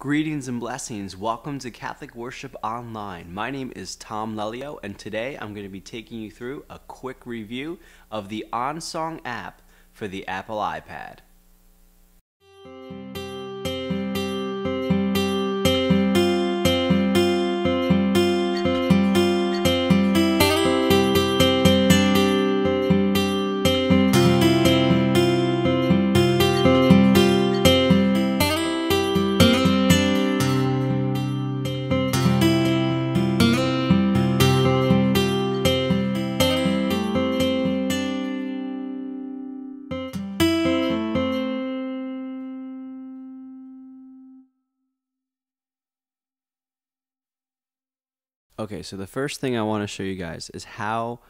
Greetings and blessings. Welcome to Catholic Worship Online. My name is Tom Lelio, and today I'm going to be taking you through a quick review of the OnSong app for the Apple iPad. Okay, so the first thing I want to show you guys is how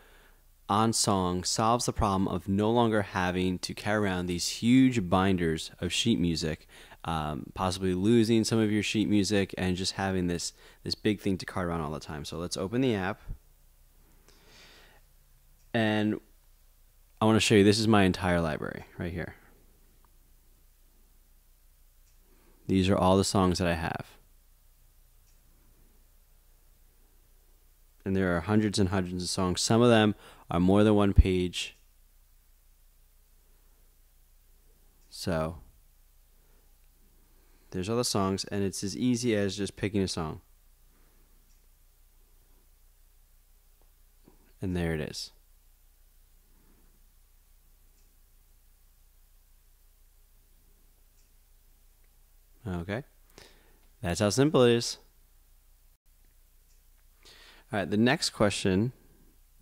OnSong solves the problem of no longer having to carry around these huge binders of sheet music, um, possibly losing some of your sheet music and just having this this big thing to cart around all the time. So let's open the app, and I want to show you. This is my entire library right here. These are all the songs that I have. And there are hundreds and hundreds of songs. Some of them are more than one page. So there's all the songs, and it's as easy as just picking a song. And there it is. Okay. That's how simple it is. All right, the next question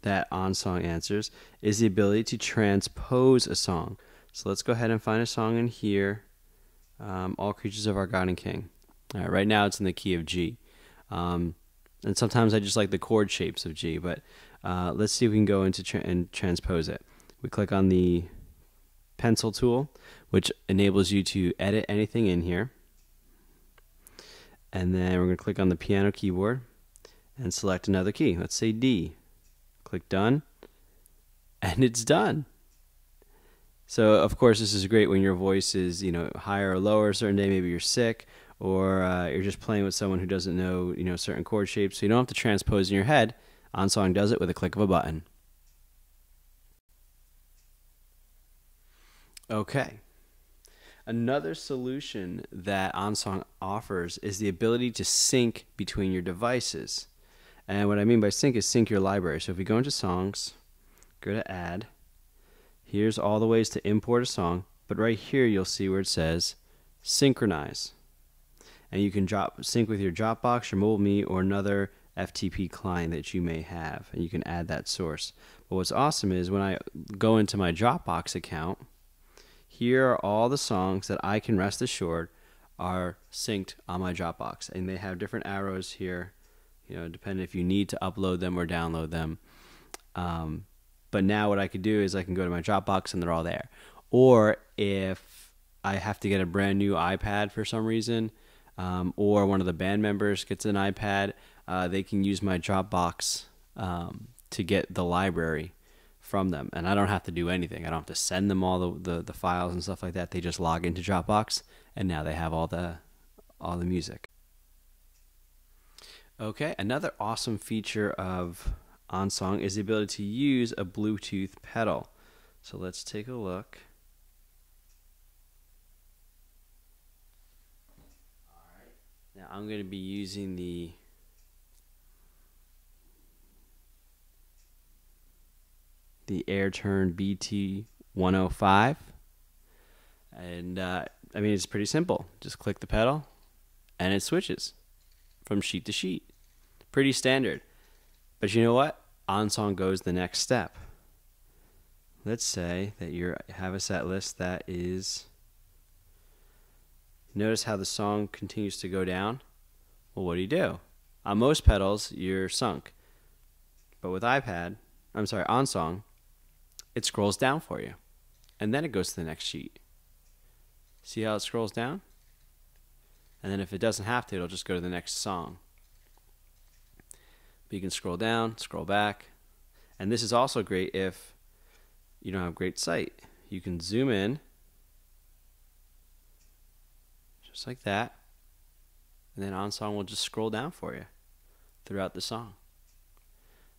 that OnSong answers is the ability to transpose a song. So let's go ahead and find a song in here. Um, All Creatures of Our God and King. All right, right now it's in the key of G. Um, and sometimes I just like the chord shapes of G, but uh, let's see if we can go into tra- and transpose it. We click on the pencil tool, which enables you to edit anything in here. And then we're going to click on the piano keyboard and select another key. Let's say D. Click done, and it's done. So of course this is great when your voice is you know higher or lower. A certain day maybe you're sick or uh, you're just playing with someone who doesn't know you know certain chord shapes. So you don't have to transpose in your head. OnSong does it with a click of a button. Okay. Another solution that OnSong offers is the ability to sync between your devices. And what I mean by sync is sync your library. So if we go into songs, go to add, here's all the ways to import a song, but right here you'll see where it says synchronize. And you can drop sync with your Dropbox, your MobileMe, or another FTP client that you may have, and you can add that source. But what's awesome is when I go into my Dropbox account, here are all the songs that I can rest assured are synced on my Dropbox, and they have different arrows here you know, depending if you need to upload them or download them. Um, but now what I could do is I can go to my Dropbox and they're all there. Or if I have to get a brand new iPad for some reason, um, or one of the band members gets an iPad, uh, they can use my Dropbox um, to get the library from them. And I don't have to do anything. I don't have to send them all the, the, the files and stuff like that. They just log into Dropbox and now they have all the all the music. Okay, another awesome feature of OnSong is the ability to use a Bluetooth pedal. So let's take a look. Now I'm going to be using the the AirTurn BT105 and uh, I mean it's pretty simple. Just click the pedal and it switches from sheet to sheet. Pretty standard. But you know what? OnSong goes the next step. Let's say that you have a set list that is. Notice how the song continues to go down. Well, what do you do? On most pedals, you're sunk. But with iPad, I'm sorry, OnSong, it scrolls down for you. And then it goes to the next sheet. See how it scrolls down? And then if it doesn't have to, it'll just go to the next song. But you can scroll down, scroll back. And this is also great if you don't have great sight. You can zoom in, just like that. and then OnSong will just scroll down for you throughout the song.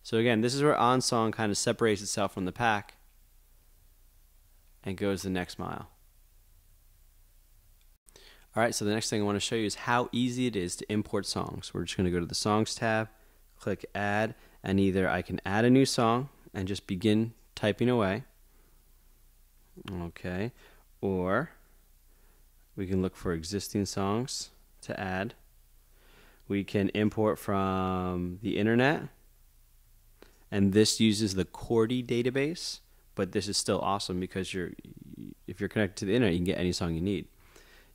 So again, this is where OnSong kind of separates itself from the pack and goes the next mile. All right, so the next thing I want to show you is how easy it is to import songs. We're just going to go to the Songs tab, click Add, and either I can add a new song and just begin typing away, okay, or we can look for existing songs to add. We can import from the internet, and this uses the Chordie database, but this is still awesome because you're if you're connected to the internet, you can get any song you need.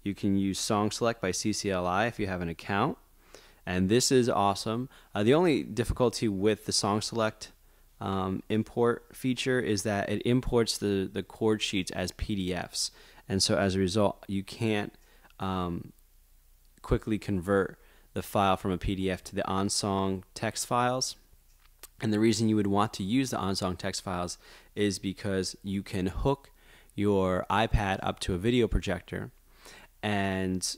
You can use Song Select by CCLI if you have an account. And this is awesome. Uh, the only difficulty with the Song Select um, import feature is that it imports the, the chord sheets as PDFs. And so as a result, you can't um, quickly convert the file from a PDF to the OnSong text files. And the reason you would want to use the OnSong text files is because you can hook your iPad up to a video projector and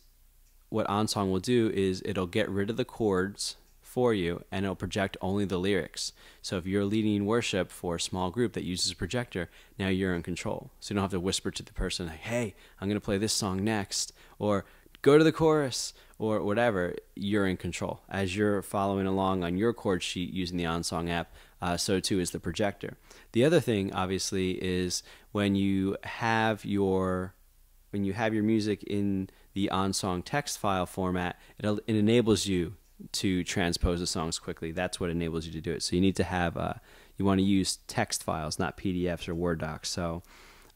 what OnSong will do is it'll get rid of the chords for you and it'll project only the lyrics. So if you're leading worship for a small group that uses a projector, now you're in control. So you don't have to whisper to the person, hey, I'm going to play this song next, or go to the chorus, or whatever. You're in control. As you're following along on your chord sheet using the OnSong app, uh, so too is the projector. The other thing, obviously, is when you have your when you have your music in the OnSong text file format, it, it enables you to transpose the songs quickly. That's what enables you to do it. So you need to have, uh, you want to use text files, not PDFs or Word docs. So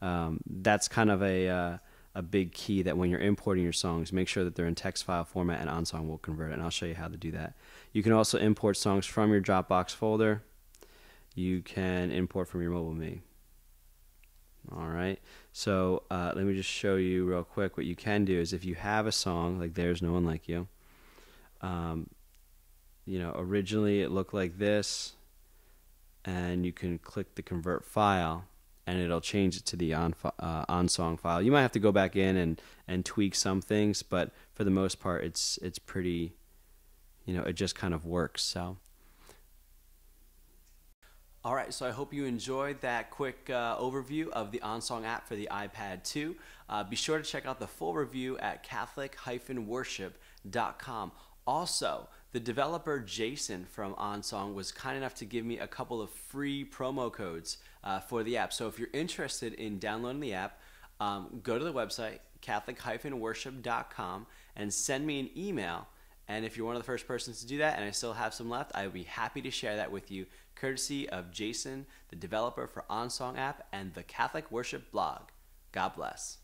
um, that's kind of a, uh, a big key that when you're importing your songs, make sure that they're in text file format and OnSong will convert it. And I'll show you how to do that. You can also import songs from your Dropbox folder. You can import from your MobileMe. All right. So uh, let me just show you real quick. What you can do is if you have a song like "There's No One Like You," um, you know, originally it looked like this, and you can click the convert file, and it'll change it to the on uh, on song file. You might have to go back in and and tweak some things, but for the most part, it's it's pretty, you know, it just kind of works. So. All right, so I hope you enjoyed that quick uh, overview of the OnSong app for the iPad 2. Uh, be sure to check out the full review at catholic-worship.com. Also, the developer Jason from OnSong was kind enough to give me a couple of free promo codes uh, for the app. So if you're interested in downloading the app, um, go to the website catholic-worship.com and send me an email and if you're one of the first persons to do that and I still have some left, I would be happy to share that with you, courtesy of Jason, the developer for OnSong app and the Catholic Worship blog. God bless.